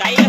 Saya